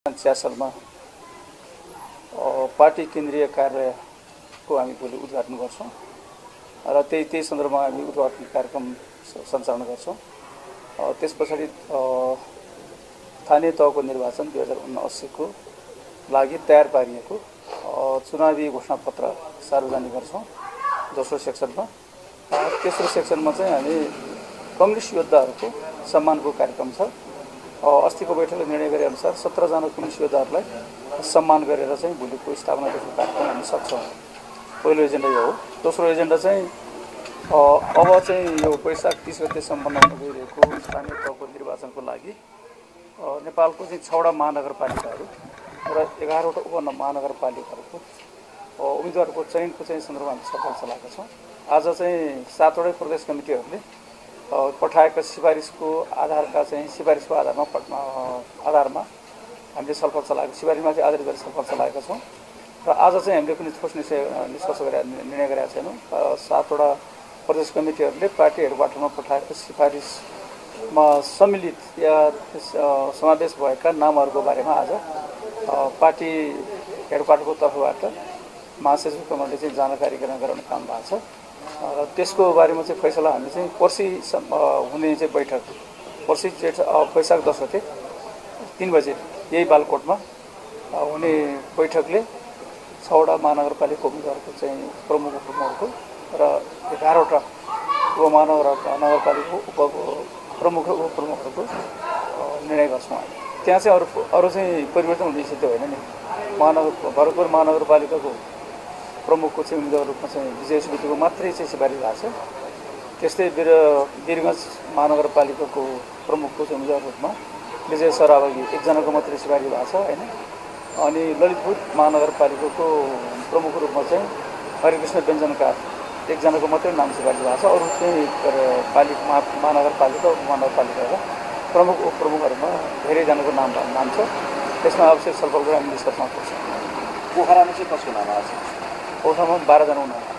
चिया सालमा a, party केन्द्रीय कार्यालयको हामी भोलि उद्घाटन गर्छौँ र त्यही त्यही सन्दर्भमा हामी उद्घाटन कार्यक्रम सञ्चालन गर्छौँ। त्यस पछाडि स्थानीय तहको निर्वाचन दुई हजार उनासीको लागि तयार पारिएको चुनावी घोषणापत्र सार्वजनिक गर्छौँ दोस्रो सेक्सनमा। तेस्रो सेक्सनमा चाहिँ हामी कम्युनिस्ट योद्धाहरूको सम्मानको कार्यक्रम छ। अस्तिको बैठकले निर्णय गरे अनुसार सत्रजना कम्युनिस्ट योद्धाहरूलाई सम्मान गरेर चाहिँ भोलिको स्थापना कार्यक्रम हामी सक्छौँ। पहिलो एजेन्डा यो हो। दोस्रो एजेन्डा चाहिँ अब चाहिँ यो वैशाख तिस गते सम्पन्न हुन गइरहेको स्थानीय तहको निर्वाचनको लागि नेपालको चाहिँ छवटा महानगरपालिकाहरू र एघारवटा उप महानगरपालिकाहरूको उम्मेदवारको चयनको चाहिँ सन्दर्भमा हामी सफल चलाएका छौँ। आज चाहिँ सातवटै प्रदेश कमिटीहरूले पठाएका सिफारिसको आधारका चाहिँ सिफारिसको आधारमा आधारमा हामीले छलफल चलाएको सिफारिसमा चाहिँ आधारित गरी छलफल चलाएका छौँ। र आज चाहिँ हामीले कुनै ठोस निश्चय निष्कर्ष गरेर निर्णय गरेका छैनौँ। सातवटा प्रदेश कमिटीहरूले पार्टी हेडक्वार्टरमा पठाएको सिफारिसमा सम्मिलित या समावेश भएका नामहरूको बारेमा आज पार्टी हेडक्वार्टरको तर्फबाट महासचिव कमलले चाहिँ जानकारी गराउने काम भएको छ। र त्यसको बारेमा चाहिँ फैसला हामी चाहिँ पर्सि हुने चाहिँ बैठक पर्सि जेठ वैशाख दस गते तिन बजे यही बालकोटमा हुने बैठकले छवटा महानगरपालिका उम्मेदवारको चाहिँ प्रमुख उपप्रमुखको र एघारवटा उपमहानगर नगरपालिकाको उप प्रमुख उपप्रमुखहरूको निर्णय गर्छौँ हामी। त्यहाँ चाहिँ अरू अरू चाहिँ परिवर्तन हुने स्थिति होइन नि। महानगर भरतपुर महानगरपालिकाको प्रमुखको चाहिँ उम्मेदवार रूपमा चाहिँ विजय सुवेदीको मात्रै चाहिँ सिफारिस भएको छ। त्यस्तै वीर वीरगञ्ज महानगरपालिकाको प्रमुखको चाहिँ उम्मेदवार रूपमा विजय सरावगी एकजनाको मात्रै सिफारिस भएको छ होइन? अनि ललितपुर महानगरपालिकाको प्रमुख रूपमा चाहिँ हरिकृष्ण व्यञ्जनकार एकजनाको मात्रै नाम सिफारिस भएको छ। अरू चाहिँ पालिका महा महानगरपालिका उपमहानगरपालिकाका प्रमुख उपप्रमुखहरूमा धेरैजनाको नाम नाम छ। त्यसमा आवश्यक छलफल गरेर हामी निष्कर्षमा पुग्छौँ पोखरामा चाहिँ कसको नाम आएको छ? ওঠানো বারো জন উনার।